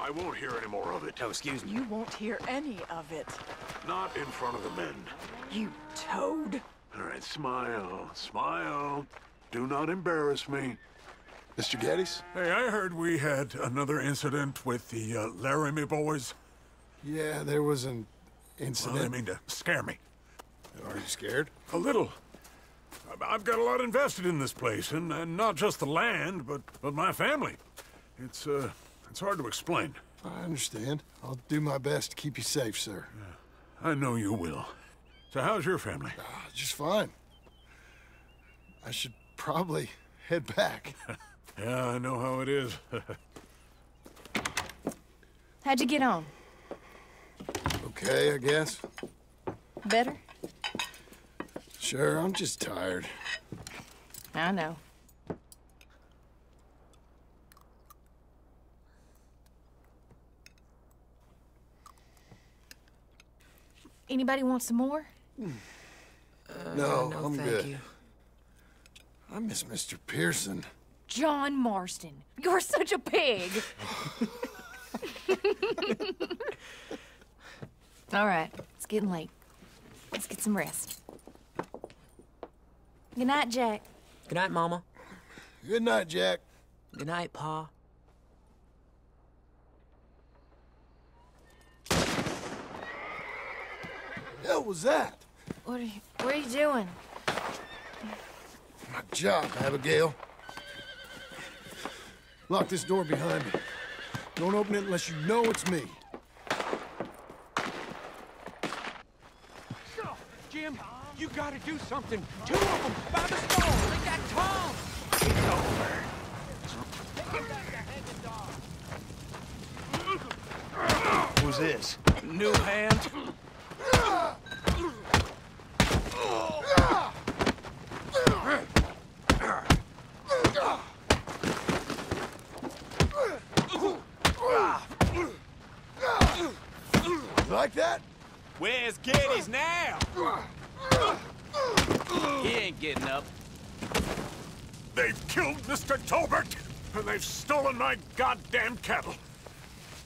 I won't hear any more of it. Oh, excuse me. You won't hear any of it. Not in front of the men. You toad. All right, smile, smile. Do not embarrass me. Mr. Geddes? Hey, I heard we had another incident with the uh, Laramie boys. Yeah, there was an Well, incident. they mean to scare me. Are you scared? A little. I- I've got a lot invested in this place, and, and not just the land, but, but my family. It's, uh, it's hard to explain. I understand. I'll do my best to keep you safe, sir. I know you will. So how's your family? Ah, just fine. I should probably head back. Yeah, I know how it is. How'd you get on? okay, I guess. Better? Sure, I'm just tired. I know. Anybody want some more? Uh, no, no, I'm thank good. you. I miss Mr. Pearson. John Marston, you're such a pig. All right, it's getting late. Let's get some rest. Good night, Jack. Good night, Mama. Good night, Jack. Good night, Pa. Hell was that? What are you, what are you doing? My job, Abigail. Lock this door behind me. Don't open it unless you know it's me. Jim, you gotta do something. Two of them by the stall. They got Tom. It's over. Who's this? New hand. Like that? Where's Geddes now? He ain't getting up. They've killed Mr. Tolbert, and they've stolen my goddamn cattle.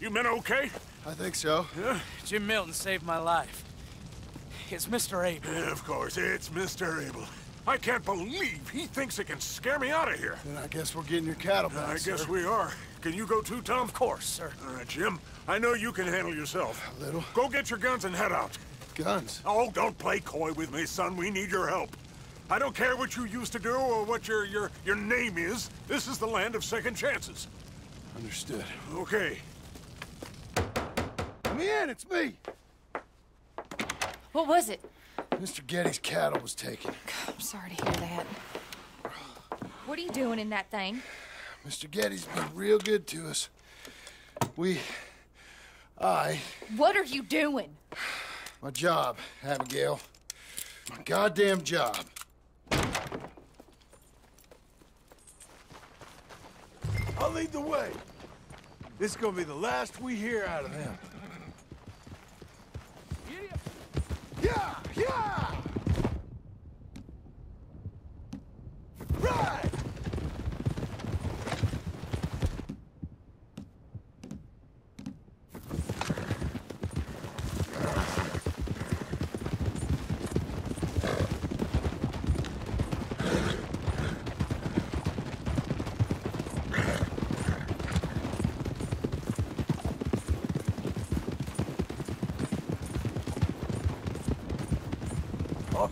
You men okay? I think so. Yeah? Jim Milton saved my life. It's Mr. Abel. Yeah, of course, it's Mr. Abel. I can't believe he thinks he can scare me out of here. Then I guess we're getting your cattle back, I guess sir. we are. Can you go too, Tom? Of course, sir. All right, Jim. I know you can handle yourself. A little. Go get your guns and head out. Guns. Oh, don't play coy with me, son. We need your help. I don't care what you used to do or what your your your name is. This is the land of second chances. Understood. Okay. Come in, it's me. What was it? Mr. Geddes' cattle was taken. I'm sorry to hear that. What are you doing in that thing? Mr. Geddes' been real good to us. We... I... What are you doing? My job, Abigail. My goddamn job. I'll lead the way. This is gonna be the last we hear out of them. Yeah! Yeah! Right!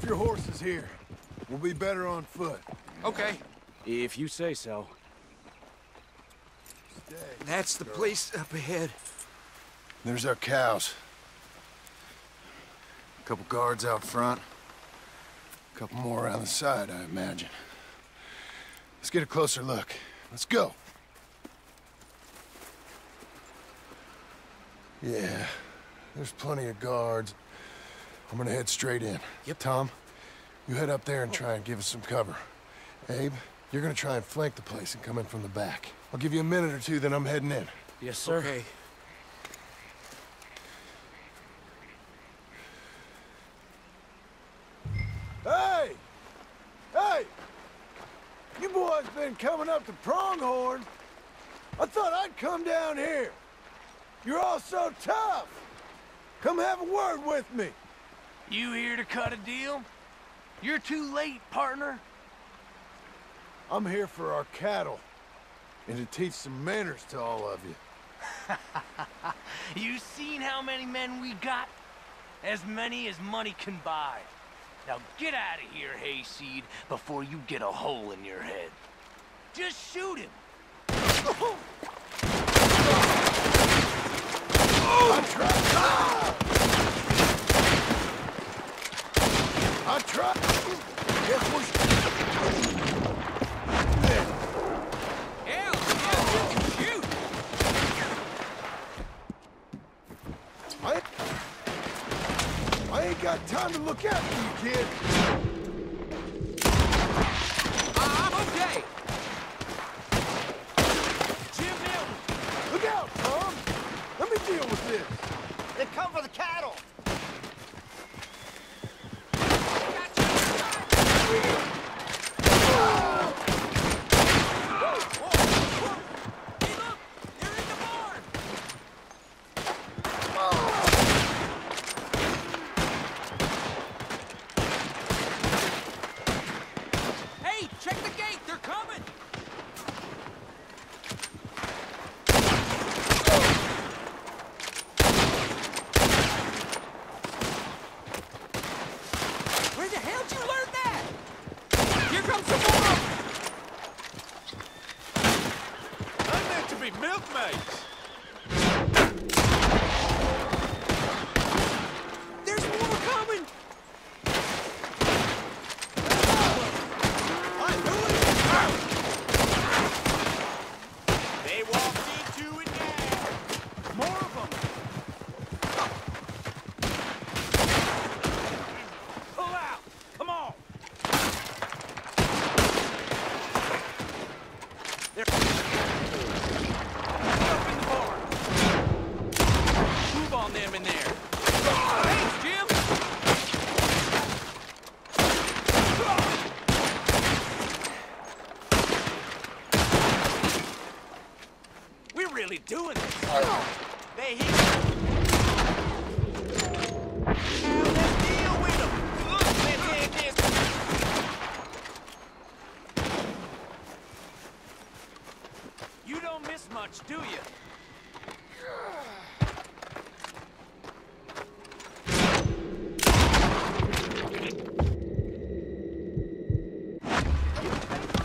Off your horses here. We'll be better on foot. Okay. If you say so. That's the place up ahead. There's our cows. A couple guards out front. A couple more around the side, I imagine. Let's get a closer look. Let's go. Yeah, there's plenty of guards. I'm gonna head straight in. Yep. Tom, you head up there and try and give us some cover. Abe, you're gonna try and flank the place and come in from the back. I'll give you a minute or two, then I'm heading in. Yes, sir. Okay. Hey! Hey! You boys been coming up to Pronghorn? I thought I'd come down here. You're all so tough! Come have a word with me! You here to cut a deal? You're too late, partner. I'm here for our cattle. And to teach some manners to all of you. You seen how many men we got? As many as money can buy. Now get out of here, Hayseed, before you get a hole in your head. Just shoot him. I tried. Guess we're... Hell, can shoot. I... I ain't got time to look after you, kid. Don't miss much, do you?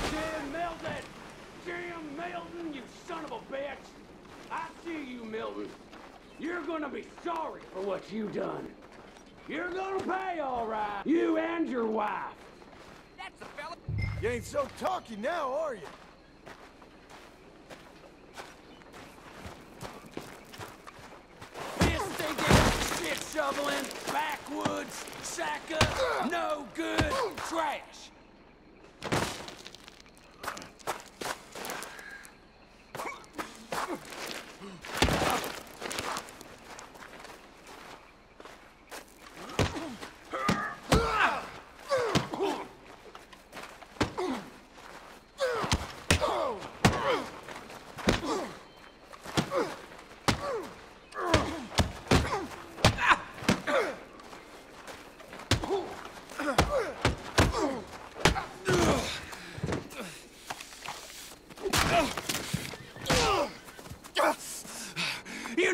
Jim Milton! Jim Milton, you son of a bitch! I see you, Milton. You're gonna be sorry for what you done. You're gonna pay, all right. You and your wife. That's the fella. You ain't so talky now, are you? This thing is shit shoveling, backwoods, sacker, no good, trash. You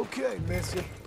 Okay, Missy.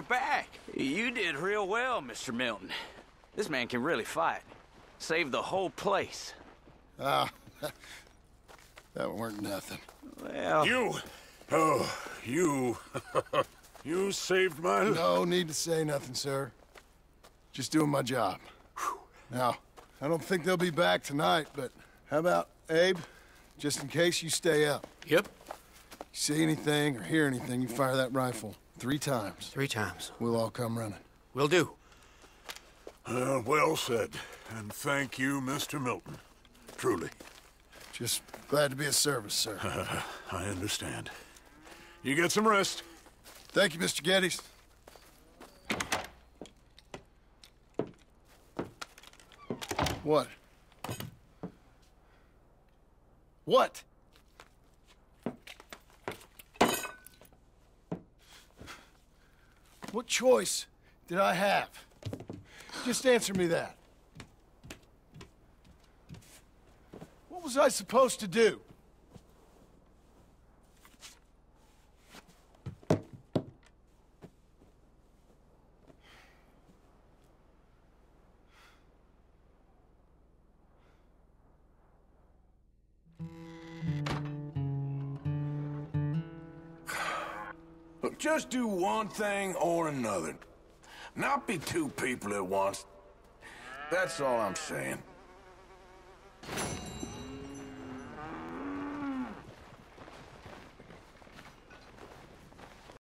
You're back. You did real well, Mr. Milton. This man can really fight. Saved the whole place. Ah, that weren't nothing. Well, You, oh, you, you saved my life. No need to say nothing, sir. Just doing my job. Now, I don't think they'll be back tonight, but how about Abe? Just in case you stay up. Yep. See anything or hear anything, you fire that rifle three times. Three times. We'll all come running. We'll do. Uh, well said. And thank you, Mr. Milton. Truly. Just glad to be of service, sir. I understand. You get some rest. Thank you, Mr. Geddes. What? What? What choice did I have? Just answer me that. What was I supposed to do? Just do one thing or another. Not be two people at once. That's all I'm saying.